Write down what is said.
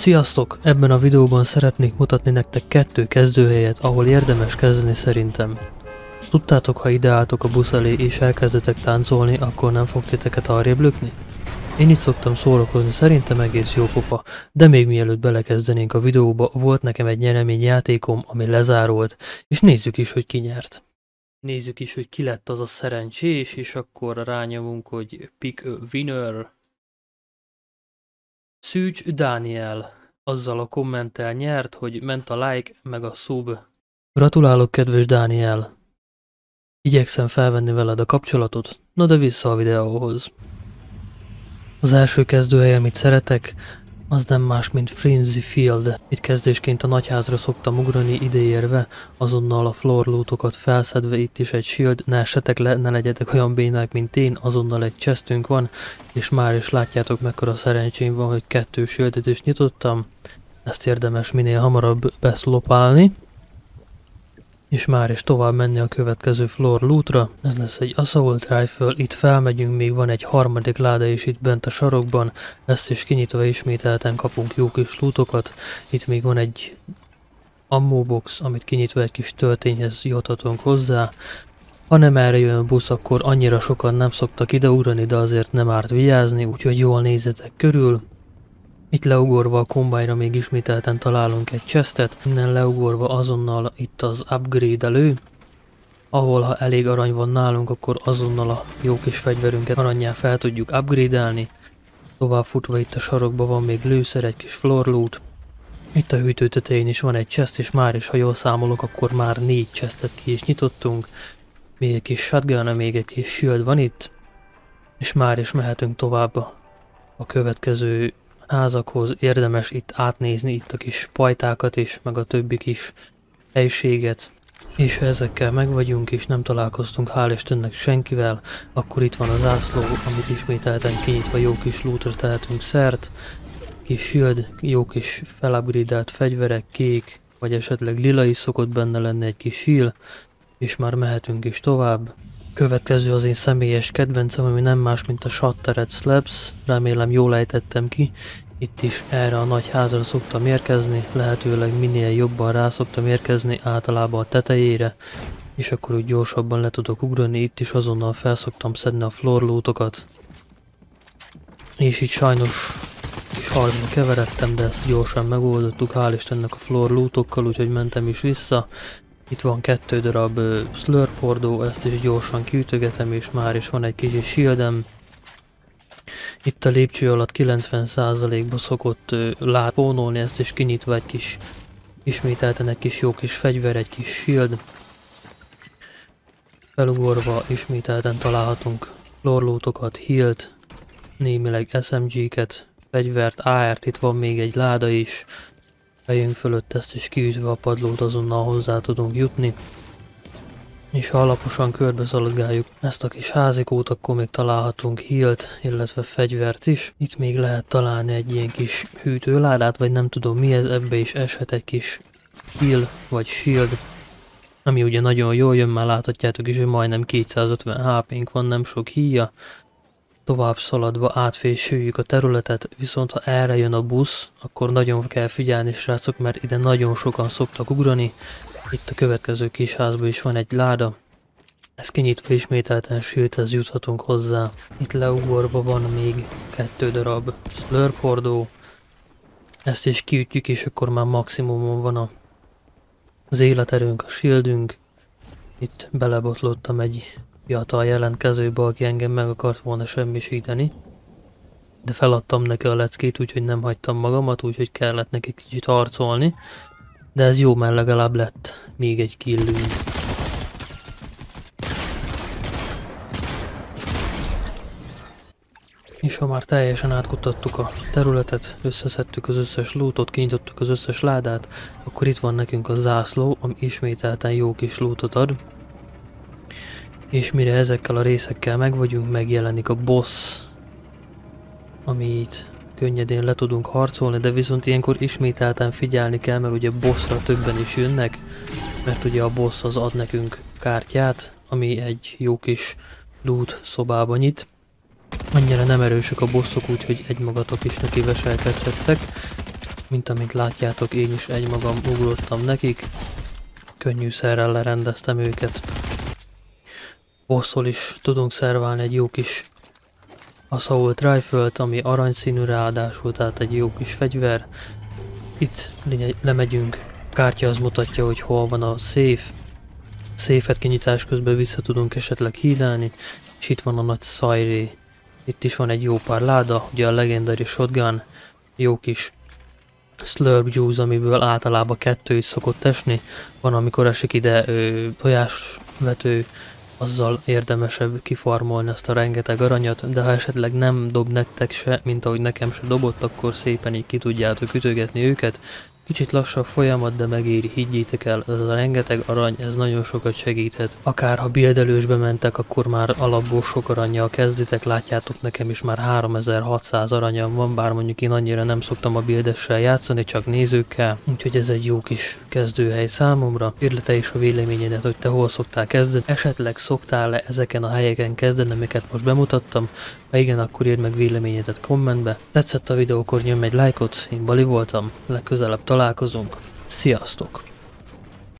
Sziasztok! Ebben a videóban szeretnék mutatni nektek kettő kezdőhelyet, ahol érdemes kezdeni szerintem. Tudtátok, ha ideálltok a busz elé és elkezdetek táncolni, akkor nem fog titeket arrébb lökni? Én itt szoktam szórakozni, szerintem egész jó pofa, de még mielőtt belekezdenénk a videóba, volt nekem egy nyeremény játékom, ami lezárult, és nézzük is, hogy ki nyert. Nézzük is, hogy ki lett az a szerencsés, és akkor rányomunk, hogy pick a winner. Szűcs Dániel azzal a kommenttel nyert, hogy ment a like meg a sub. Gratulálok, kedves Dániel! Igyekszem felvenni veled a kapcsolatot, na de vissza a videóhoz. Az első kezdőhely, amit szeretek, az nem más, mint Frenzy Field. Itt kezdésként a nagyházra szoktam ugrani ideérve, azonnal a floor lootokat felszedve itt is egy shield, ne esetek le, ne legyetek olyan bénák, mint én, azonnal egy chestünk van, és már is látjátok mekkora szerencsém van, hogy kettő shieldet is nyitottam. Ezt érdemes minél hamarabb beszlopálni és már is tovább menni a következő floor lootra. Ez lesz egy assault rifle, itt felmegyünk, még van egy harmadik láda is itt bent a sarokban, ezt is kinyitva ismételten kapunk jó kis lootokat. Itt még van egy ammo box, amit kinyitva egy kis töltényhez juthatunk hozzá. Ha nem erre jön a busz, akkor annyira sokan nem szoktak ideugrani, de azért nem árt vigyázni, úgyhogy jól nézzetek körül. Itt leugorva a kombájra még ismételten találunk egy chestet, innen leugorva azonnal itt az upgrade elő, ahol ha elég arany van nálunk, akkor azonnal a jó kis fegyverünket aranyjá fel tudjuk upgrade-elni. Tovább futva itt a sarokban van még lőszer, egy kis floor loot. Itt a hűtő tetején is van egy chest, és már is, ha jól számolok, akkor már négy chestet ki is nyitottunk. Még egy kis shotgun, még egy kis shield van itt. És már is mehetünk tovább a következő házakhoz érdemes itt átnézni itt a kis pajtákat is, meg a többi kis helységet. És ha ezekkel meg vagyunk és nem találkoztunk hál' Istennek senkivel, akkor itt van az zászló, amit ismételten kinyitva jó kis lootra tehetünk szert. Kis shield, jó kis felupgradelt fegyverek, kék, vagy esetleg lila is szokott benne lenni egy kis shield, és már mehetünk is tovább. Következő az én személyes kedvencem, ami nem más, mint a Shattered Slabs, remélem jól ejtettem ki. Itt is erre a nagy házra szoktam érkezni, lehetőleg minél jobban rá szoktam érkezni, általában a tetejére, és akkor úgy gyorsabban le tudok ugrani, itt is azonnal felszoktam szedni a floor lootokat. És itt sajnos is harcba keveredtem, de ezt gyorsan megoldottuk, hál' Istennek a floor lootokkal, úgyhogy mentem is vissza. Itt van kettő darab slurpordó, ezt is gyorsan kiütögetem, és már is van egy kicsi shieldem. Itt a lépcső alatt 90%-ba szokott uh, látpónolni, ezt is kinyitva egy kis, ismételten egy kis jó kis fegyver, egy kis shield. Felugorva ismételten találhatunk lorlótokat, healt, némileg SMG-ket, fegyvert, AR-t, itt van még egy láda is, fejünk fölött ezt is kiütve a padlót azonnal hozzá tudunk jutni. És ha alaposan körbe szaladgáljuk ezt a kis házikót, akkor még találhatunk hilt, illetve fegyvert is. Itt még lehet találni egy ilyen kis hűtőládát, vagy nem tudom mi ez, ebbe is eshet egy kis heal vagy shield. Ami ugye nagyon jól jön, már láthatjátok is, hogy majdnem 250 HP-nk van, nem sok híja tovább szaladva átfésüljük a területet, viszont ha erre jön a busz, akkor nagyon kell figyelni srácok, mert ide nagyon sokan szoktak ugrani. Itt a következő kis házban is van egy láda. Ez kinyitva ismételten sülthez juthatunk hozzá. Itt leugorva van még kettő darab slurp Ezt is kiütjük és akkor már maximumon van a, az életerőnk, a shieldünk. Itt belebotlottam egy fiatal jelentkezőbe, aki engem meg akart volna semmisíteni. De feladtam neki a leckét, úgyhogy nem hagytam magamat, úgyhogy kellett neki kicsit harcolni. De ez jó, mert legalább lett még egy killünk. És ha már teljesen átkutattuk a területet, összeszedtük az összes lootot, kinyitottuk az összes ládát, akkor itt van nekünk a zászló, ami ismételten jó kis lootot ad. És mire ezekkel a részekkel meg vagyunk, megjelenik a boss, amit könnyedén le tudunk harcolni, de viszont ilyenkor ismételten figyelni kell, mert ugye bossra többen is jönnek, mert ugye a boss az ad nekünk kártyát, ami egy jó kis loot szobába nyit. Annyira nem erősek a bosszok, úgyhogy egymagatok is neki veselkedhettek. mint amint látjátok, én is egymagam ugrottam nekik. Könnyűszerrel lerendeztem őket. Bosszol is tudunk szerválni egy jó kis assault rifle ami aranyszínű ráadásul, tehát egy jó kis fegyver. Itt lemegyünk, kártya az mutatja, hogy hol van a safe. Széfet kinyitás közben vissza tudunk esetleg hídálni, és itt van a nagy szajré. Itt is van egy jó pár láda, ugye a legendary shotgun, jó kis slurp juice, amiből általában kettő is szokott esni. Van, amikor esik ide ö, tojásvető, azzal érdemesebb kifarmolni ezt a rengeteg aranyat, de ha esetleg nem dob nektek se, mint ahogy nekem se dobott, akkor szépen így ki tudjátok ütögetni őket, Kicsit lassabb folyamat, de megéri, higgyétek el, ez a rengeteg arany, ez nagyon sokat segíthet. Akár ha bildelősbe mentek, akkor már alapból sok aranyjal kezditek, látjátok nekem is már 3600 aranyam van, bár mondjuk én annyira nem szoktam a bildessel játszani, csak nézőkkel, úgyhogy ez egy jó kis kezdőhely számomra. Írd is a véleményedet, hogy te hol szoktál kezdeni, esetleg szoktál-e ezeken a helyeken kezdeni, amiket most bemutattam, ha igen, akkor írd meg véleményedet kommentbe. Tetszett a videó, akkor nyomj egy lájkot, én Bali voltam, legközelebb találkozunk. Sziasztok!